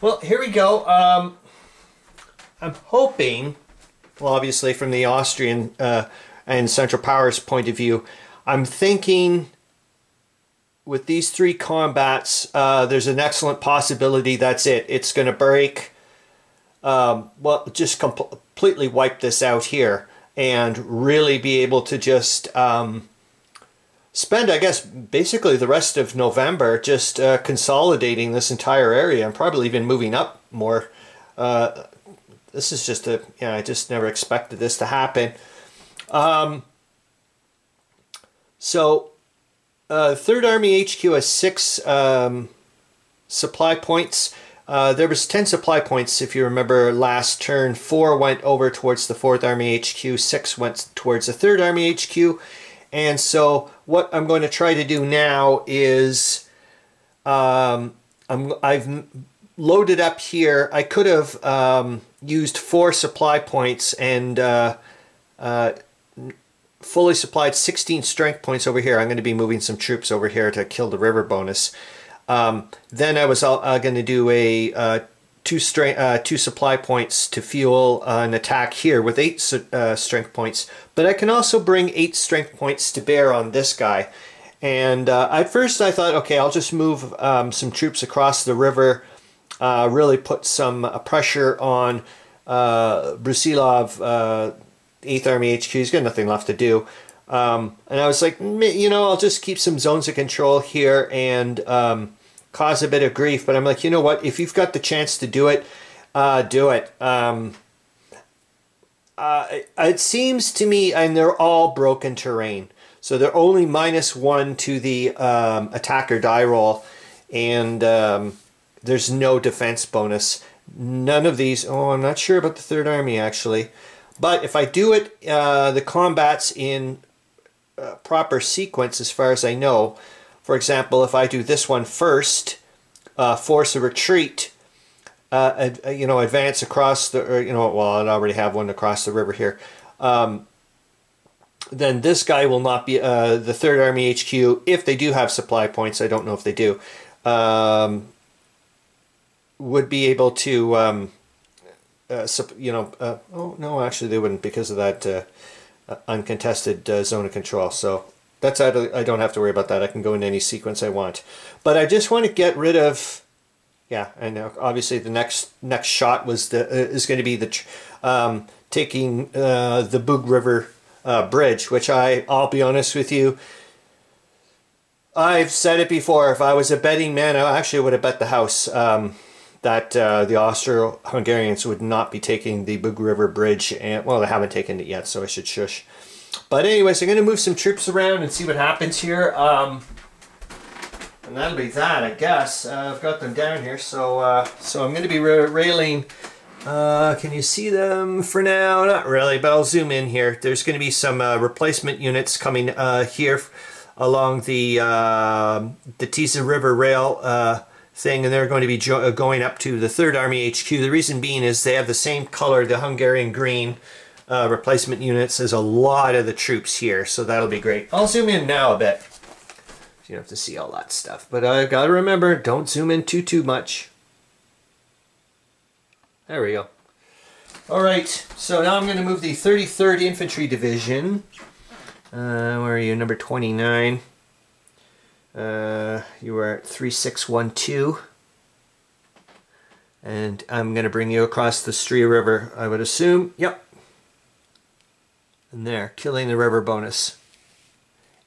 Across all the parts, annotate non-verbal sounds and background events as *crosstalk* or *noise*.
Well, here we go. Um, I'm hoping, well, obviously from the Austrian uh, and Central Powers point of view, I'm thinking with these three combats, uh, there's an excellent possibility that's it. It's going to break, um, well, just completely wipe this out here and really be able to just um, spend, I guess, basically the rest of November just uh, consolidating this entire area and probably even moving up more. Uh, this is just a, yeah, I just never expected this to happen. Um, so uh, Third Army HQ has six um, supply points. Uh, there was 10 supply points if you remember last turn. Four went over towards the 4th Army HQ, six went towards the 3rd Army HQ. And so what I'm going to try to do now is um, I'm, I've loaded up here. I could have um, used four supply points and uh, uh, fully supplied 16 strength points over here. I'm going to be moving some troops over here to kill the river bonus. Um, then I was uh, going to do a uh, two strength, uh, two supply points to fuel uh, an attack here with eight uh, strength points. But I can also bring eight strength points to bear on this guy. And uh, at first I thought, okay, I'll just move um, some troops across the river, really put some pressure on Brusilov, 8th Army HQ, he's got nothing left to do. Um, and I was like, you know, I'll just keep some zones of control here and um, cause a bit of grief. But I'm like, you know what? If you've got the chance to do it, uh, do it. Um, uh, it seems to me, and they're all broken terrain. So they're only minus one to the um, attacker die roll. And um, there's no defense bonus. None of these. Oh, I'm not sure about the Third Army, actually. But if I do it, uh, the combats in uh, proper sequence as far as I know, for example, if I do this one first, uh, force a retreat, uh, uh, you know, advance across the, or, you know, well, I already have one across the river here. Um, then this guy will not be uh, the Third Army HQ if they do have supply points. I don't know if they do. Um, would be able to um, uh, you know, uh, oh no, actually they wouldn't because of that uh, uh uncontested uh, zone of control. So that's out of, I don't have to worry about that. I can go in any sequence I want. But I just want to get rid of, yeah, and obviously the next next shot was the is going to be the um, taking the Bug River bridge, which I I'll be honest with you. I've said it before. If I was a betting man, I actually would have bet the house. Um, that uh, the Austro-Hungarians would not be taking the Bug River Bridge, and well, they haven't taken it yet, so I should shush. But anyways, I'm going to move some troops around and see what happens here. Um, and that'll be that, I guess. Uh, I've got them down here, so uh, so I'm going to be railing. Uh, can you see them for now? Not really, but I'll zoom in here. There's going to be some uh, replacement units coming uh, here along the uh, the Tisza River Rail thing, and they're going to be uh, going up to the 3rd Army HQ. The reason being is they have the same color, the Hungarian green uh, replacement units as a lot of the troops here, so that'll be great. I'll zoom in now a bit. You don't have to see all that stuff, but I've got to remember, don't zoom in too, too much. There we go. All right, so now I'm going to move the 33rd Infantry Division. Uh, where are you? Number 29. Uh, you are at 3612. And I'm going to bring you across the Stria River, I would assume. Yep. And there, killing the river bonus.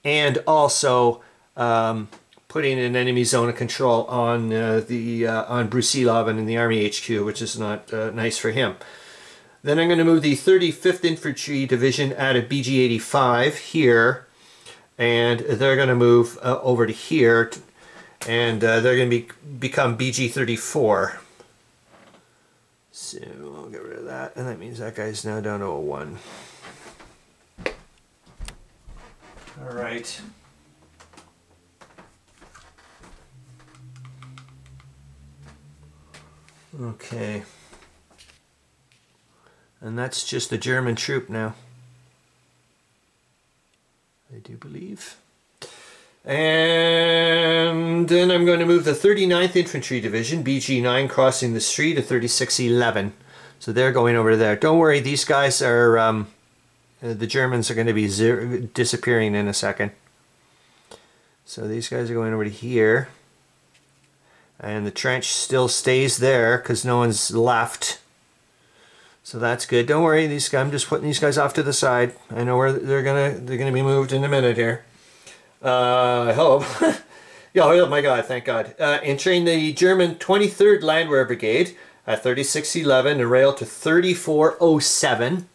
And also um, putting an enemy zone of control on uh, the uh, on Brusilov and in the Army HQ, which is not uh, nice for him. Then I'm going to move the 35th Infantry Division out of BG-85 here and they're going to move uh, over to here and uh, they're going to be become BG34 so we'll get rid of that and that means that guy's now down to a 1 all right okay and that's just a German troop now I do believe. And then I'm going to move the 39th Infantry Division, BG9, crossing the street at 3611. So they're going over there. Don't worry, these guys are, um, the Germans are going to be zero, disappearing in a second. So these guys are going over to here. And the trench still stays there because no one's left. So that's good. Don't worry, these I'm just putting these guys off to the side. I know where they're gonna they're gonna be moved in a minute here. Uh, I hope. *laughs* yeah, oh my God, thank God. Uh, train the German 23rd Landwehr Brigade at 3611 and rail to 3407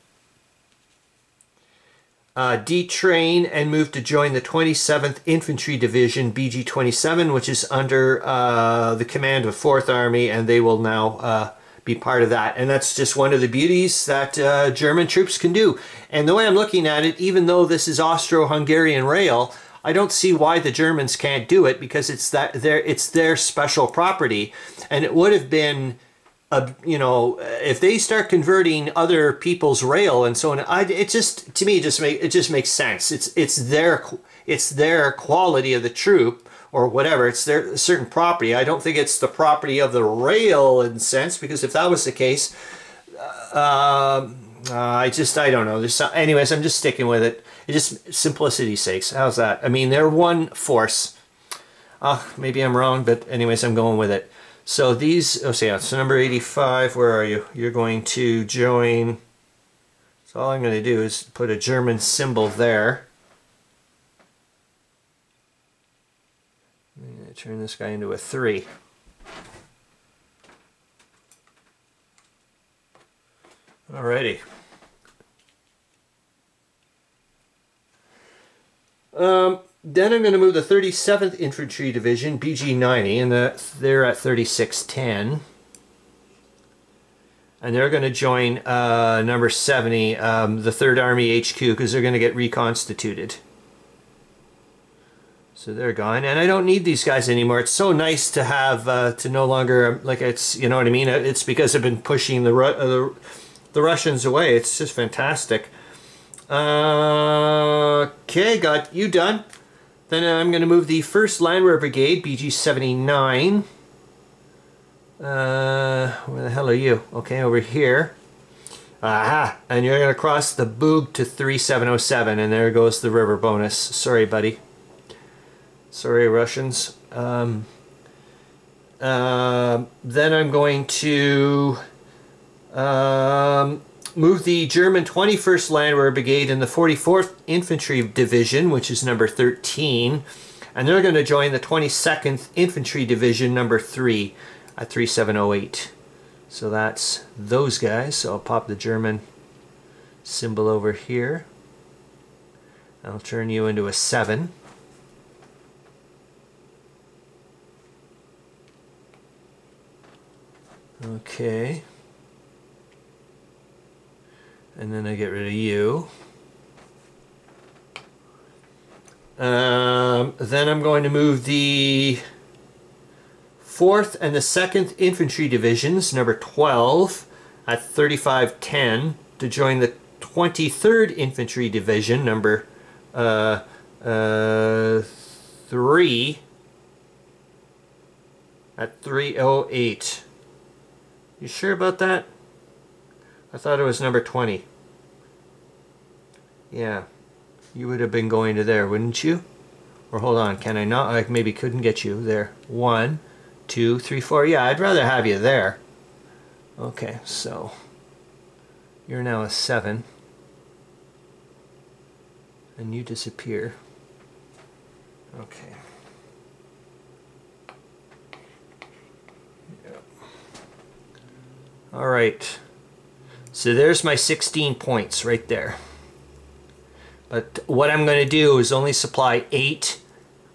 uh, detrain and move to join the 27th Infantry Division, BG-27, which is under uh, the command of 4th Army, and they will now uh, be part of that. And that's just one of the beauties that uh, German troops can do. And the way I'm looking at it, even though this is Austro-Hungarian rail, I don't see why the Germans can't do it because it's that it's their special property, and it would have been a, you know, if they start converting other people's rail and so on, I, it just to me it just make it just makes sense. It's it's their it's their quality of the troop or whatever. It's their certain property. I don't think it's the property of the rail in sense because if that was the case, uh, uh, I just I don't know. There's some, anyways. I'm just sticking with it. It just simplicity's sakes. How's that? I mean, they're one force. Uh, maybe I'm wrong, but anyways, I'm going with it. So these, oh, yeah, so number 85, where are you? You're going to join, so all I'm going to do is put a German symbol there. I'm going to turn this guy into a 3. Alrighty. Um, then I'm going to move the 37th Infantry Division, BG-90, and the, they're at 3610. And they're going to join uh, number 70, um, the 3rd Army HQ, because they're going to get reconstituted. So they're gone, and I don't need these guys anymore. It's so nice to have, uh, to no longer, like it's, you know what I mean? It's because I've been pushing the, uh, the, the Russians away. It's just fantastic. Uh, okay, got you done. Then I'm going to move the 1st Land Landwehr Brigade, BG-79. Uh, where the hell are you? Okay, over here. Aha! And you're going to cross the Bug to 3707, and there goes the river bonus. Sorry, buddy. Sorry, Russians. Um, uh, then I'm going to um, moved the German 21st Landwehr Brigade in the 44th Infantry Division, which is number 13, and they're going to join the 22nd Infantry Division, number 3, at 3708. So that's those guys. So I'll pop the German symbol over here. I'll turn you into a 7. Okay and then I get rid of you. Um, then I'm going to move the 4th and the 2nd Infantry Divisions, number 12, at 3510 to join the 23rd Infantry Division, number uh, uh, 3, at 308. You sure about that? I thought it was number 20. Yeah. You would have been going to there, wouldn't you? Or hold on, can I not? I maybe couldn't get you there. One, two, three, four. Yeah, I'd rather have you there. Okay, so you're now a seven. And you disappear. Okay. All right. So there's my 16 points right there. But what I'm going to do is only supply 8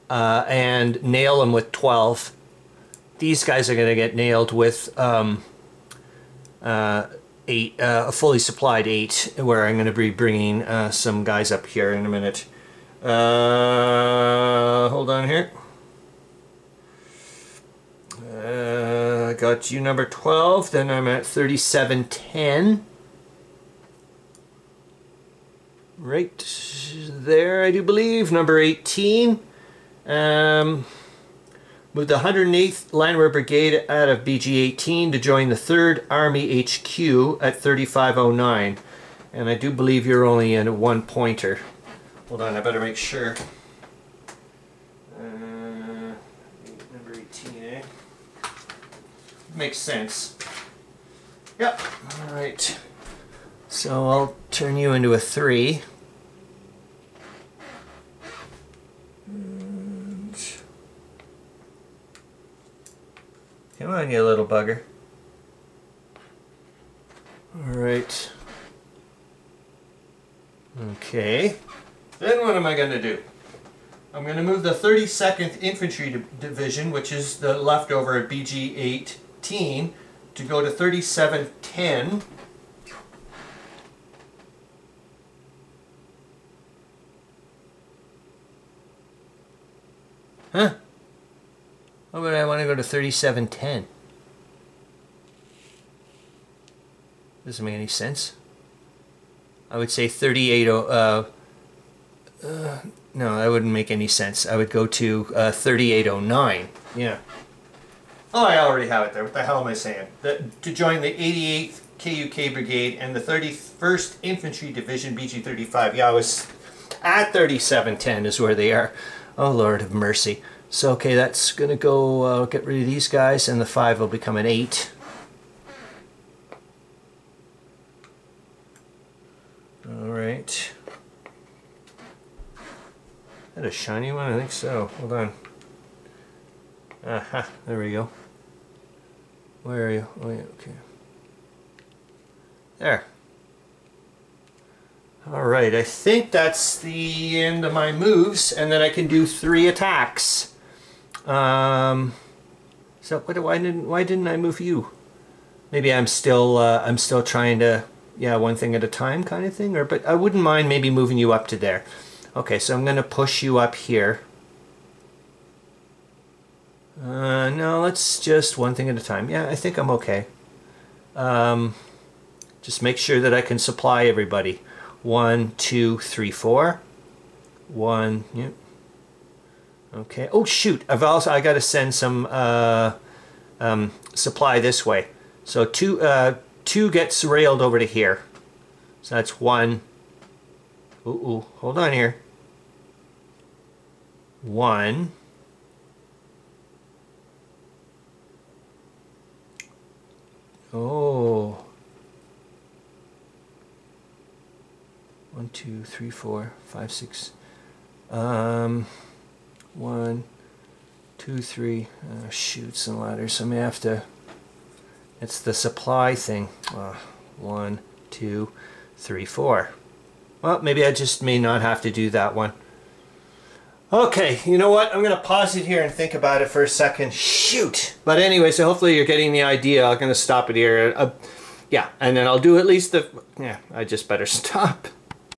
uh, and nail them with 12. These guys are going to get nailed with um, uh, eight, uh, a fully supplied 8, where I'm going to be bringing uh, some guys up here in a minute. Uh, hold on here. Uh, got you number 12, then I'm at 3710. Right there, I do believe, number 18. Um, Moved the 108th Land Brigade out of BG-18 to join the 3rd Army HQ at 3509. And I do believe you're only in one pointer. Hold on, I better make sure. Uh, number 18, eh? Makes sense. Yep. All right. So I'll turn you into a 3. Come on, you little bugger. Alright. Okay. Then what am I going to do? I'm going to move the 32nd Infantry Division, which is the leftover at BG-18, to go to 3710. Huh? Why would I want to go to 3710? Doesn't make any sense. I would say 38. Uh, uh, no, that wouldn't make any sense. I would go to uh, 3809. Yeah. Oh, I already have it there. What the hell am I saying? The, to join the 88th KUK Brigade and the 31st Infantry Division BG-35. Yeah, I was at 3710 is where they are. Oh, Lord of mercy. So, okay, that's going to go, uh, get rid of these guys, and the 5 will become an 8. Alright. That a shiny one? I think so. Hold on. Aha, there we go. Where are you? Oh, yeah, okay. There. Alright, I think that's the end of my moves, and then I can do three attacks. Um, so what, why didn't why didn't I move you? Maybe I'm still uh, I'm still trying to yeah one thing at a time kind of thing. Or but I wouldn't mind maybe moving you up to there. Okay, so I'm gonna push you up here. Uh, no, let's just one thing at a time. Yeah, I think I'm okay. Um, just make sure that I can supply everybody. One, two, three, four. One, yep, Okay. Oh shoot! I've also I got to send some uh, um, supply this way. So two uh, two gets railed over to here. So that's one. Ooh, ooh, hold on here. One. Oh. One, two, three, four, five, six. Um one, two, three, uh, chutes and ladders. I may have to, it's the supply thing. Uh, one, two, three, four. Well, maybe I just may not have to do that one. Okay, you know what? I'm going to pause it here and think about it for a second. Shoot! But anyway, so hopefully you're getting the idea. I'm going to stop it here. Uh, yeah, and then I'll do at least the... Yeah, I just better *laughs* stop.